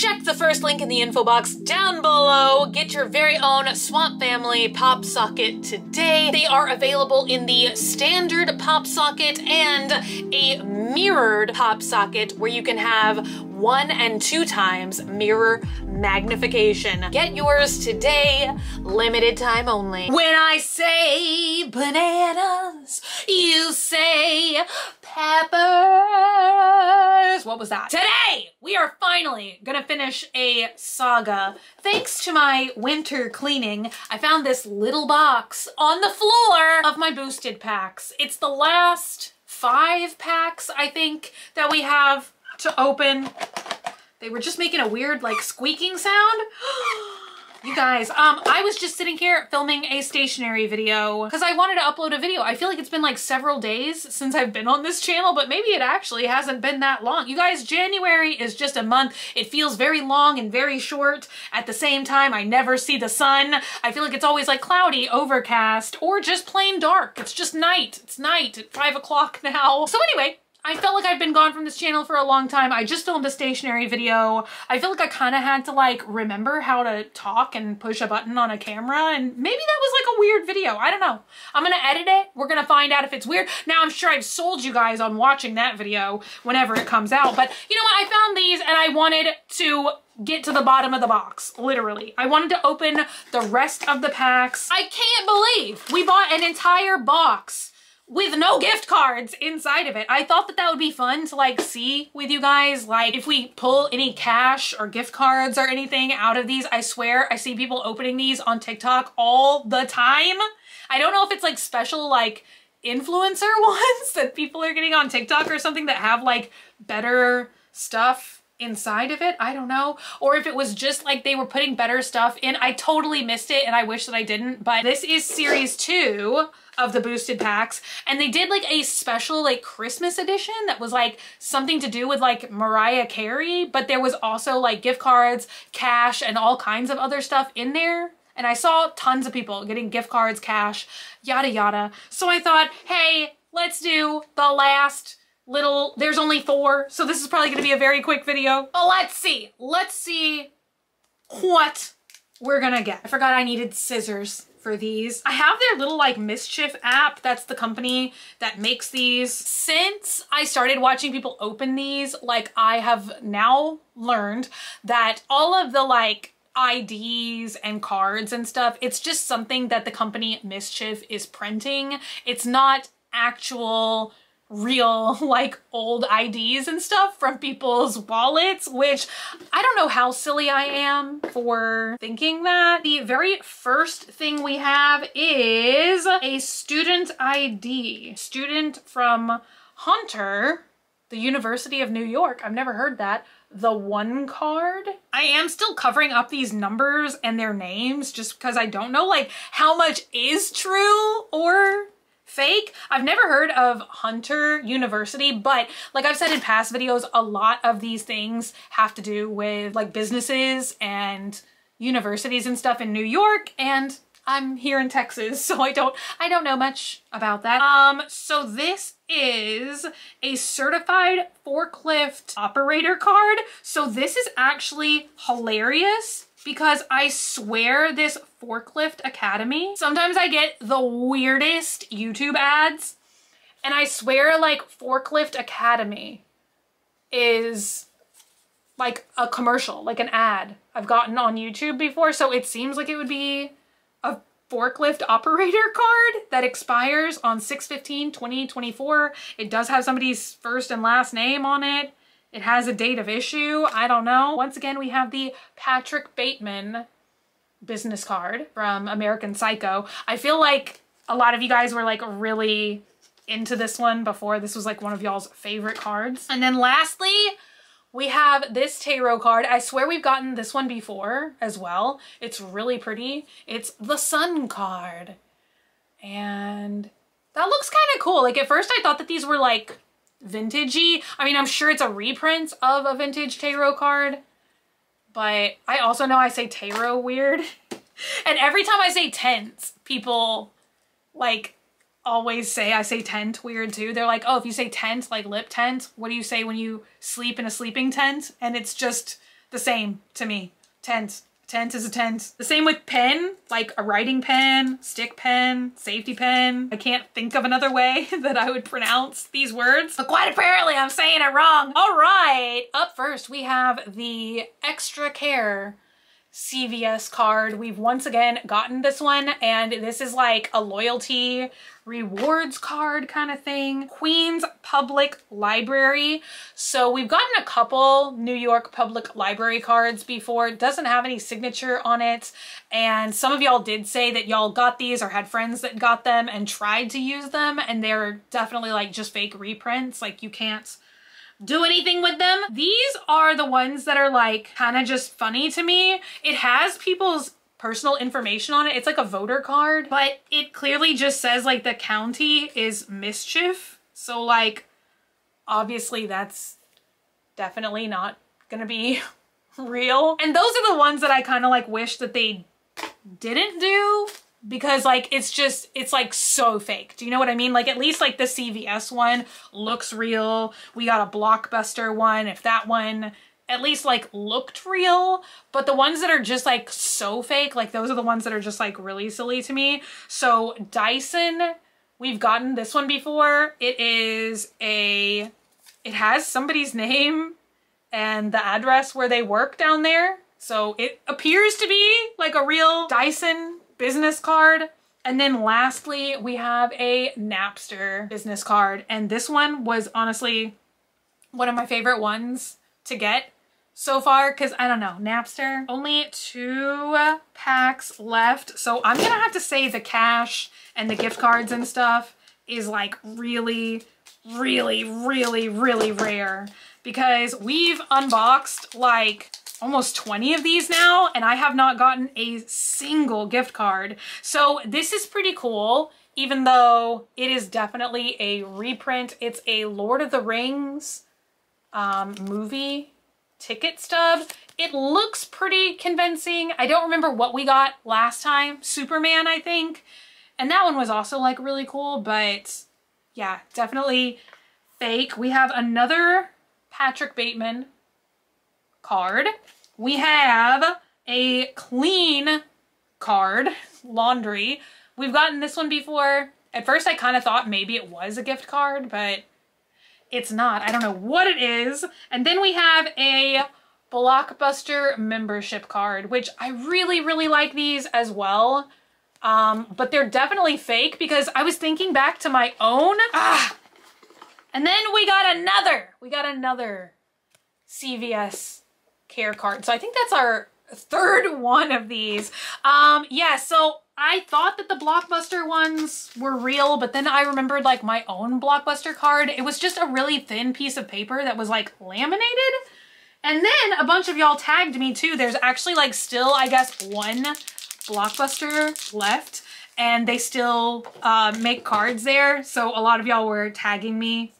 check the first link in the info box down below. Get your very own Swamp Family pop socket today. They are available in the standard pop socket and a mirrored pop socket where you can have one and two times mirror magnification. Get yours today, limited time only. When I say bananas, you say peppers. What was that? Today, we are finally gonna finish a saga. Thanks to my winter cleaning, I found this little box on the floor of my boosted packs. It's the last five packs, I think, that we have to open. They were just making a weird like squeaking sound. You guys, um, I was just sitting here filming a stationary video because I wanted to upload a video. I feel like it's been like several days since I've been on this channel, but maybe it actually hasn't been that long. You guys, January is just a month. It feels very long and very short. At the same time, I never see the sun. I feel like it's always like cloudy, overcast, or just plain dark. It's just night. It's night at five o'clock now. So anyway, I felt like I've been gone from this channel for a long time. I just filmed a stationary video. I feel like I kind of had to like remember how to talk and push a button on a camera and maybe that was like a weird video. I don't know. I'm gonna edit it. We're gonna find out if it's weird. Now I'm sure I've sold you guys on watching that video whenever it comes out, but you know what? I found these and I wanted to get to the bottom of the box, literally. I wanted to open the rest of the packs. I can't believe we bought an entire box with no gift cards inside of it. I thought that that would be fun to like see with you guys. Like if we pull any cash or gift cards or anything out of these, I swear I see people opening these on TikTok all the time. I don't know if it's like special like influencer ones that people are getting on TikTok or something that have like better stuff inside of it. I don't know. Or if it was just like they were putting better stuff in. I totally missed it and I wish that I didn't. But this is series two of the boosted packs and they did like a special like Christmas edition that was like something to do with like Mariah Carey but there was also like gift cards, cash and all kinds of other stuff in there and I saw tons of people getting gift cards, cash, yada yada. So I thought, hey, let's do the last little, there's only four, so this is probably gonna be a very quick video. But let's see, let's see what we're gonna get. I forgot I needed scissors for these. I have their little like Mischief app. That's the company that makes these. Since I started watching people open these, like I have now learned that all of the like IDs and cards and stuff, it's just something that the company Mischief is printing. It's not actual real like old IDs and stuff from people's wallets, which I don't know how silly I am for thinking that. The very first thing we have is a student ID. Student from Hunter, the University of New York. I've never heard that. The one card. I am still covering up these numbers and their names just because I don't know like how much is true or fake. I've never heard of Hunter University, but like I've said in past videos, a lot of these things have to do with like businesses and universities and stuff in New York and I'm here in Texas, so I don't I don't know much about that. Um, so this is a certified forklift operator card. So this is actually hilarious because I swear this Forklift Academy, sometimes I get the weirdest YouTube ads and I swear like Forklift Academy is like a commercial, like an ad I've gotten on YouTube before. So it seems like it would be a forklift operator card that expires on 6-15-2024. It does have somebody's first and last name on it. It has a date of issue. I don't know. Once again, we have the Patrick Bateman business card from American Psycho. I feel like a lot of you guys were like really into this one before. This was like one of y'all's favorite cards. And then lastly, we have this tarot card. I swear we've gotten this one before as well. It's really pretty. It's the Sun card. And that looks kind of cool. Like at first I thought that these were like vintagey. I mean, I'm sure it's a reprint of a vintage tarot card, but I also know I say tarot weird. and every time I say tent, people like always say I say tent weird too. They're like, oh, if you say tent, like lip tent, what do you say when you sleep in a sleeping tent? And it's just the same to me. Tent. Tent is a tent. The same with pen, like a writing pen, stick pen, safety pen. I can't think of another way that I would pronounce these words, but quite apparently I'm saying it wrong. All right, up first we have the extra care CVS card. We've once again gotten this one and this is like a loyalty rewards card kind of thing. Queens Public Library. So we've gotten a couple New York Public Library cards before. It doesn't have any signature on it. And some of y'all did say that y'all got these or had friends that got them and tried to use them. And they're definitely like just fake reprints. Like you can't do anything with them. These are the ones that are like kind of just funny to me. It has people's personal information on it. It's like a voter card, but it clearly just says like the county is mischief. So like, obviously that's definitely not gonna be real. And those are the ones that I kind of like wish that they didn't do because like it's just it's like so fake. Do you know what i mean? Like at least like the cvs one looks real. We got a blockbuster one if that one at least like looked real. But the ones that are just like so fake like those are the ones that are just like really silly to me. So dyson we've gotten this one before. It is a it has somebody's name and the address where they work down there. So it appears to be like a real dyson business card. And then lastly, we have a Napster business card. And this one was honestly one of my favorite ones to get so far because I don't know, Napster. Only two packs left. So I'm gonna have to say the cash and the gift cards and stuff is like really, really, really, really rare because we've unboxed like almost 20 of these now and I have not gotten a single gift card. So this is pretty cool even though it is definitely a reprint. It's a Lord of the Rings um, movie ticket stub. It looks pretty convincing. I don't remember what we got last time. Superman, I think. And that one was also like really cool, but yeah, definitely fake. We have another Patrick Bateman card. We have a clean card, laundry. We've gotten this one before. At first I kind of thought maybe it was a gift card, but it's not. I don't know what it is. And then we have a Blockbuster membership card, which I really, really like these as well. Um, but they're definitely fake because I was thinking back to my own. Ah! And then we got another. We got another CVS care card. So I think that's our third one of these. Um, yeah, so I thought that the Blockbuster ones were real, but then I remembered like my own Blockbuster card. It was just a really thin piece of paper that was like laminated. And then a bunch of y'all tagged me too. There's actually like still, I guess, one Blockbuster left and they still uh, make cards there. So a lot of y'all were tagging me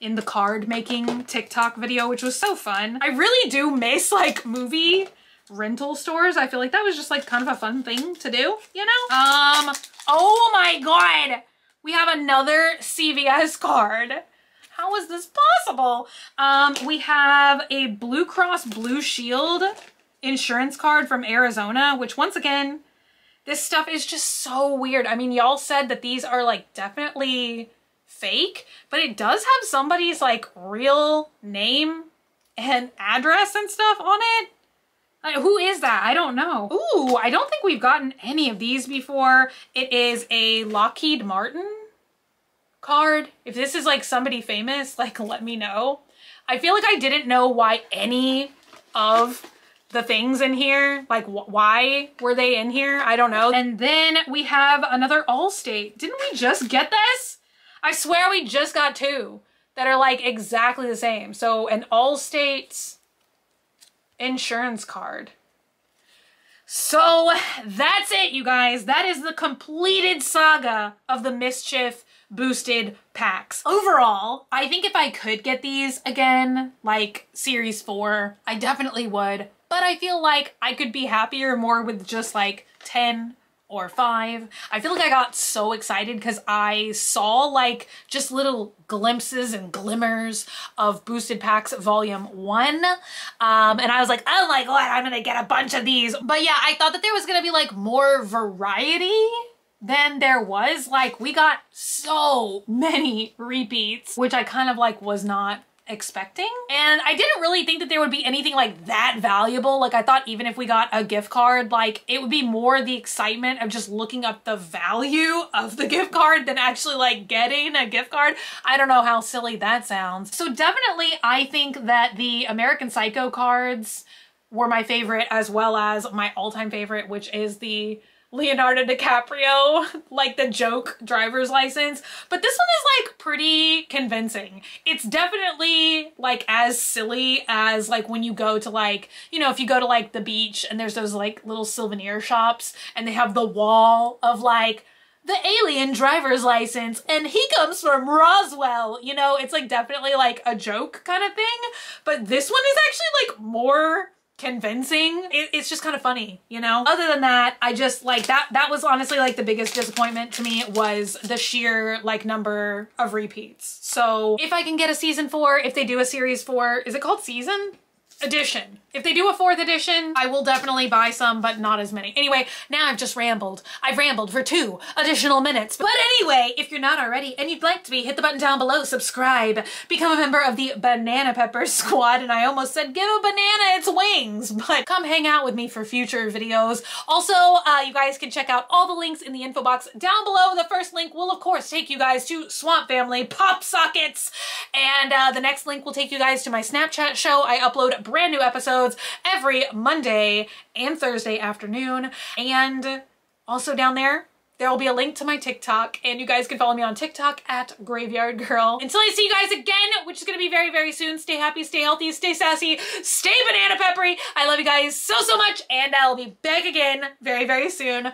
in the card making TikTok video, which was so fun. I really do miss like movie rental stores. I feel like that was just like kind of a fun thing to do, you know? Um, oh my God. We have another CVS card. How is this possible? Um, we have a Blue Cross Blue Shield insurance card from Arizona, which once again, this stuff is just so weird. I mean, y'all said that these are like definitely fake, but it does have somebody's like real name and address and stuff on it. Like, who is that? I don't know. Ooh, I don't think we've gotten any of these before. It is a Lockheed Martin card. If this is like somebody famous, like let me know. I feel like I didn't know why any of the things in here, like wh why were they in here? I don't know. And then we have another Allstate. Didn't we just get this? I swear we just got two that are like exactly the same. So an Allstate insurance card. So that's it, you guys. That is the completed saga of the Mischief boosted packs. Overall, I think if I could get these again, like series four, I definitely would. But I feel like I could be happier more with just like 10 or five. I feel like I got so excited because I saw like just little glimpses and glimmers of Boosted Packs Volume 1. Um, and I was like, oh my god, I'm gonna get a bunch of these. But yeah, I thought that there was gonna be like more variety than there was. Like we got so many repeats, which I kind of like was not expecting. And I didn't really think that there would be anything like that valuable. Like I thought even if we got a gift card, like it would be more the excitement of just looking up the value of the gift card than actually like getting a gift card. I don't know how silly that sounds. So definitely I think that the American Psycho cards were my favorite as well as my all-time favorite, which is the Leonardo DiCaprio, like the joke driver's license. But this one is like pretty convincing. It's definitely like as silly as like when you go to like, you know, if you go to like the beach and there's those like little souvenir shops and they have the wall of like the alien driver's license and he comes from Roswell. You know, it's like definitely like a joke kind of thing. But this one is actually like more convincing. It, it's just kind of funny, you know? Other than that, I just like that, that was honestly like the biggest disappointment to me was the sheer like number of repeats. So if I can get a season four, if they do a series four, is it called season? Edition. If they do a fourth edition, I will definitely buy some, but not as many. Anyway, now I've just rambled. I've rambled for two additional minutes. But anyway, if you're not already and you'd like to be, hit the button down below, subscribe, become a member of the Banana Pepper Squad, and I almost said give a banana its wings, but come hang out with me for future videos. Also, uh, you guys can check out all the links in the info box down below. The first link will, of course, take you guys to Swamp Family Pop Sockets, and uh, the next link will take you guys to my Snapchat show. I upload brand new episodes episodes every Monday and Thursday afternoon. And also down there, there will be a link to my TikTok and you guys can follow me on TikTok at Graveyard Girl. Until I see you guys again, which is gonna be very, very soon, stay happy, stay healthy, stay sassy, stay banana peppery. I love you guys so, so much and I'll be back again very, very soon.